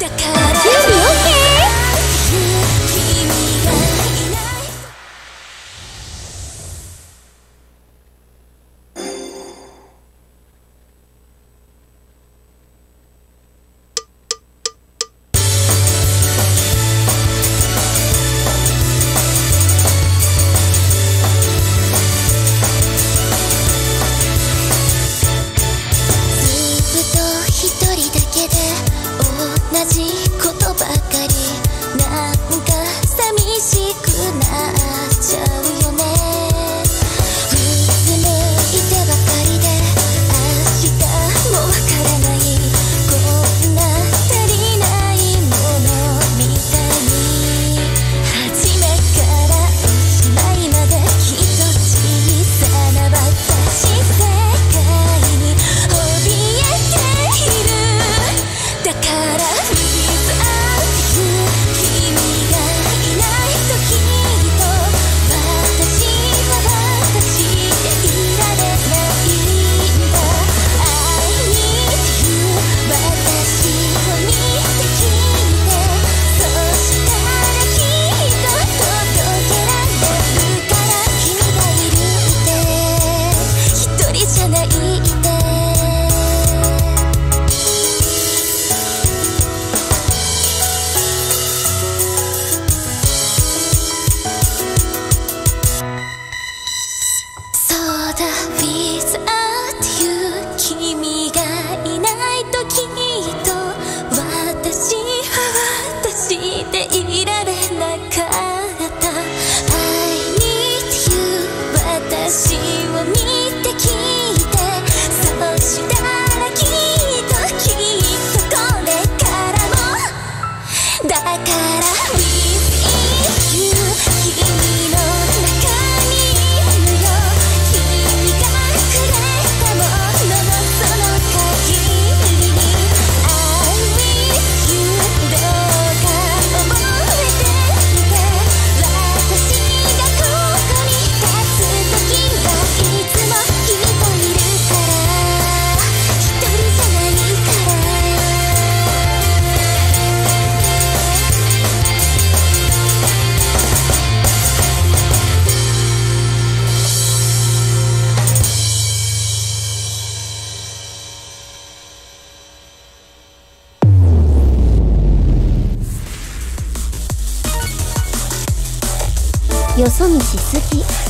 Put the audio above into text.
だからしくないよそ見しすぎ。